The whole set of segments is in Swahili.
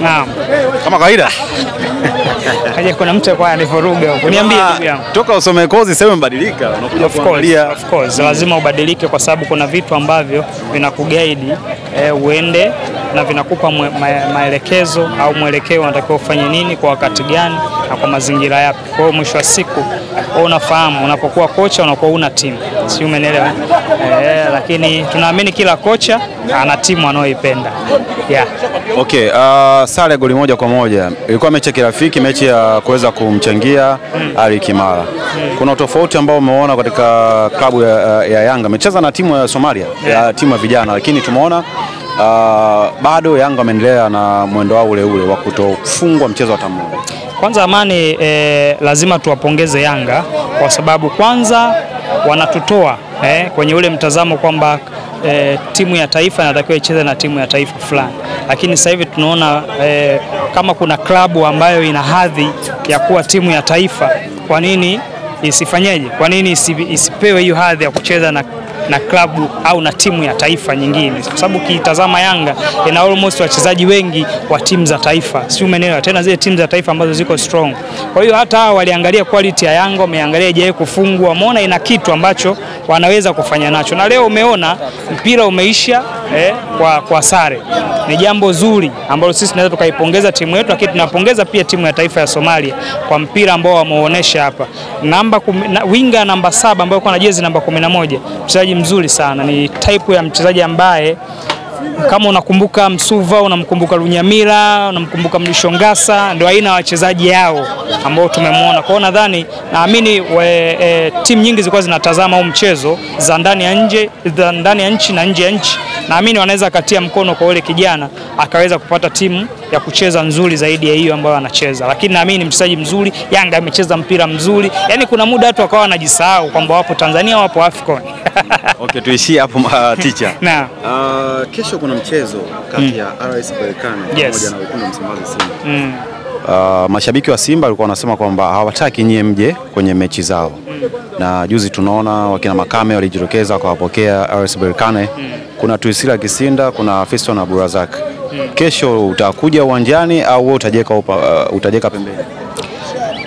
Naam. Kama kawaida. Kaje kuna mtu kwa anivuruga huko. Niambie ndugu yangu. Toka usome kozi sasa umebadilika. Unakuja Of course, of course. Lazima ubadilike kwa sababu kuna vitu ambavyo vinakuguide eh, uende na vinakupa maelekezo au mwelekeo unatakiwa ufanye nini kwa wakati gani na kwa mazingira yapi. Kwa hiyo mwisho wa siku wewe unafahamu unapokuwa kocha unakuwa una timu. Si umeelewa? Eh, lakini tunaamini kila kocha ana timu anayoipenda. Yeah. Okay, uh, sare goli moja kwa moja ilikuwa mechi ya kirafiki, mechi ya kuweza kumchangia mm. Ali Kimara. mm. Kuna tofauti ambao umeona katika klabu ya, ya Yanga amecheza na timu ya Somalia yeah. ya timu ya vijana, lakini tumeona uh, bado Yanga wameendelea na mwendo wao ule ule wa kutofungwa mchezo hata mmoja. Kwanza Amani, eh, lazima tuwapongeze Yanga kwa sababu kwanza wanatutoa eh, kwenye ule mtazamo kwamba eh, timu ya taifa inatakiwa icheze na timu ya taifa fulani, lakini sasa hivi tunaona eh, kama kuna klabu ambayo ina hadhi ya kuwa timu ya taifa, kwa nini isifanyeje? Kwa nini isipewe hiyo hadhi ya kucheza na na klabu au na timu ya taifa nyingine, kwa sababu ukitazama Yanga ina almost wachezaji wengi wa timu za taifa, si umeelewa? Tena zile timu za taifa ambazo ziko strong. Kwa hiyo hata hao waliangalia quality ya Yanga, wameangalia ijaye kufungwa, wameona ina kitu ambacho wanaweza kufanya nacho, na leo umeona mpira umeisha eh, kwa, kwa sare. Ni jambo zuri ambalo sisi tunaweza tukaipongeza timu yetu, lakini tunapongeza pia timu ya taifa ya Somalia kwa mpira ambao wameonyesha hapa. Namba kumi, na, winga namba saba ambayo kwa na jezi namba 11 mchezaji mzuri sana, ni type ya mchezaji ambaye kama unakumbuka Msuva, unamkumbuka Lunyamira, unamkumbuka Mlishongasa, ndio aina ya wachezaji yao ambao tumemwona. Kwa hiyo nadhani naamini e, timu nyingi zilikuwa zinatazama huu mchezo za ndani ya nje, za ndani ya nchi na nje ya nchi. Naamini wanaweza katia mkono kwa ule kijana akaweza kupata timu ya kucheza nzuri zaidi ya hiyo ambayo anacheza, lakini naamini mchezaji mzuri. Yanga amecheza mpira mzuri, yani kuna muda watu wakawa wanajisahau kwamba wapo Tanzania, wapo Afcon. Okay, tuishie hapo uh, teacher. Na Uh, kesho kuna mchezo kati ya mm. RS Berkane pamoja Yes. na Wekundu Msimbazi Simba. mm, Uh, mashabiki wa Simba walikuwa wanasema kwamba hawataki nyie mje kwenye mechi zao, na juzi tunaona wakina Makame walijitokeza wakawapokea RS Berkane. Kuna Tuisila Kisinda, kuna Fiston Aburazak. Kesho utakuja uwanjani au wewe utajeka, uh, utajeka pembeni?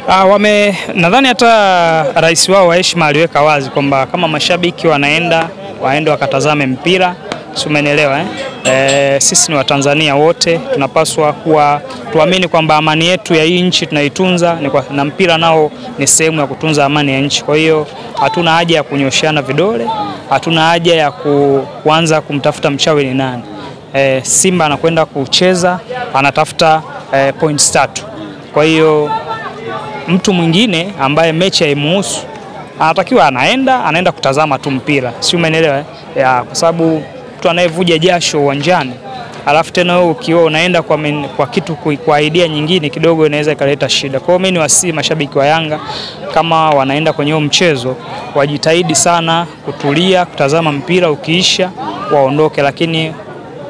Ah, wame nadhani hata rais wao wa heshima aliweka wazi kwamba kama mashabiki wanaenda waende wakatazame mpira, si umeelewa eh? E, sisi ni Watanzania wote tunapaswa kuwa tuamini kwamba amani yetu ya hii nchi tunaitunza ni kwa, na mpira nao ni sehemu ya kutunza amani ya nchi. Kwa hiyo hatuna haja ya kunyoshana vidole, hatuna haja ya ku, kuanza kumtafuta mchawi ni nani. E, Simba anakwenda kucheza anatafuta e, points tatu. Kwa hiyo mtu mwingine ambaye mechi haimuhusu anatakiwa anaenda anaenda kutazama tu mpira, si umeelewa? eh? Kwa sababu mtu anayevuja jasho uwanjani alafu tena wewe ukiwa unaenda kwa, men, kwa kitu kwa idea nyingine kidogo inaweza ikaleta shida. Kwa hiyo mimi niwasihi mashabiki wa Yanga kama wanaenda kwenye huo mchezo wajitahidi sana kutulia, kutazama mpira ukiisha waondoke, lakini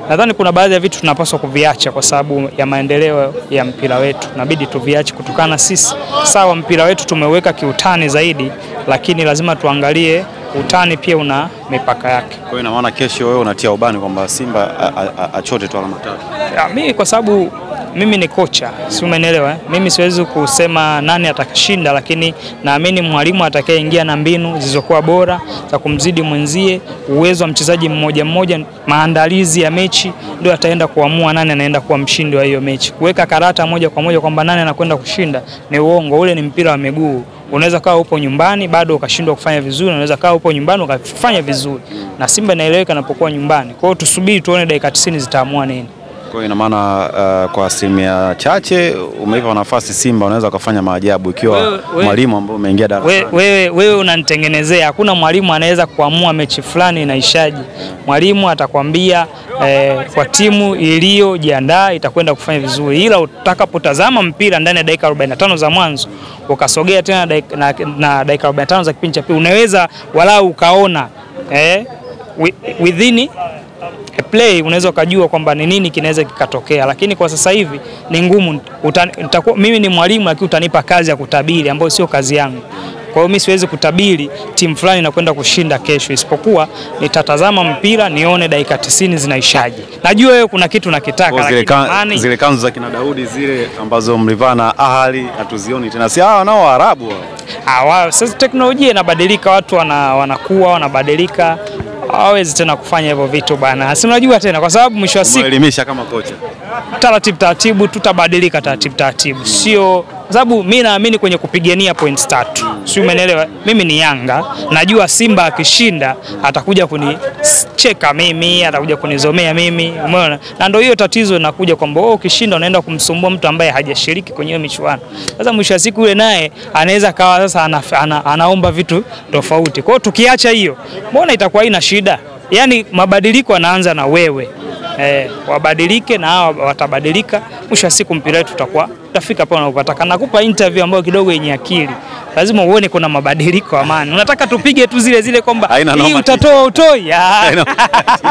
nadhani kuna baadhi ya vitu tunapaswa kuviacha kwa sababu ya maendeleo ya mpira wetu, nabidi tuviache kutokana sisi. Sawa, mpira wetu tumeweka kiutani zaidi, lakini lazima tuangalie utani pia una mipaka yake. Kwa hiyo ina maana kesho wewe unatia ubani kwamba Simba achote tu alama tatu. Mimi kwa sababu mimi ni kocha, si umenielewa? eh? Mimi siwezi kusema nani atakashinda, lakini naamini mwalimu atakayeingia na mbinu zilizokuwa bora za kumzidi mwenzie, uwezo wa mchezaji mmoja mmoja, maandalizi ya mechi ndio ataenda kuamua nani anaenda kuwa mshindi wa hiyo mechi. Kuweka karata moja kwa moja kwamba nani anakwenda kushinda ni uongo, ule ni mpira wa miguu. Unaweza kawa upo nyumbani bado ukashindwa kufanya vizuri, unaweza kawa upo nyumbani ukafanya vizuri, na Simba inaeleweka inapokuwa nyumbani. Kwa hiyo tusubiri tuone dakika 90 zitaamua nini. Kwa hiyo ina maana uh, kwa asilimia chache umeipa nafasi Simba unaweza ukafanya maajabu ikiwa mwalimu ambaye umeingia darasani. We- wewe, wewe unanitengenezea. Hakuna mwalimu anaweza kuamua mechi fulani inaishaje. Mwalimu atakwambia eh, kwa timu iliyojiandaa itakwenda kufanya vizuri, ila utakapotazama mpira ndani ya dakika 45 za mwanzo ukasogea tena dakika- na, na dakika 45 za kipindi cha pili, unaweza walau ukaona eh, wi- within play unaweza ukajua kwamba ni nini kinaweza kikatokea, lakini kwa sasa hivi ni ngumu. Utakuwa, mimi ni mwalimu lakini utanipa kazi ya kutabiri ambayo sio kazi yangu. Kwa hiyo mimi siwezi kutabiri timu fulani inakwenda kushinda kesho, isipokuwa nitatazama mpira nione dakika 90 zinaishaje. Najua wewe kuna kitu nakitaka, Kwa zile, lakini kan, zile kanzu za kina Daudi zile ambazo mlivaa na Ahali hatuzioni tena, si hawa nao Waarabu. Ah, sasa teknolojia inabadilika, watu wana, wanakuwa wanabadilika, hawawezi tena kufanya hivyo vitu bana, si unajua tena, kwa sababu mwisho wa siku elimisha kama kocha. taratibu taratibu tutabadilika taratibu taratibu, sio kwa sababu mi naamini kwenye kupigania point tatu, si umeelewa? Mimi ni Yanga, najua Simba akishinda atakuja kunicheka mimi, atakuja kunizomea mimi, umeona? Na ndio hiyo tatizo inakuja kwamba wewe ukishinda unaenda kumsumbua mtu ambaye hajashiriki kwenye hiyo michuano. Sasa mwisho wa siku yule naye anaweza kawa sasa ana, ana, anaomba vitu tofauti. Kwa hiyo tukiacha hiyo, mbona itakuwa haina shida? Yaani mabadiliko yanaanza na wewe eh, wabadilike na hawa watabadilika. Mwisho wa siku mpira wetu utakuwa utafika pale unapotaka. Nakupa interview ambayo kidogo yenye akili, lazima uone kuna mabadiliko amani. Unataka tupige tu zile zile kwamba hii utatoa utoi. Ah.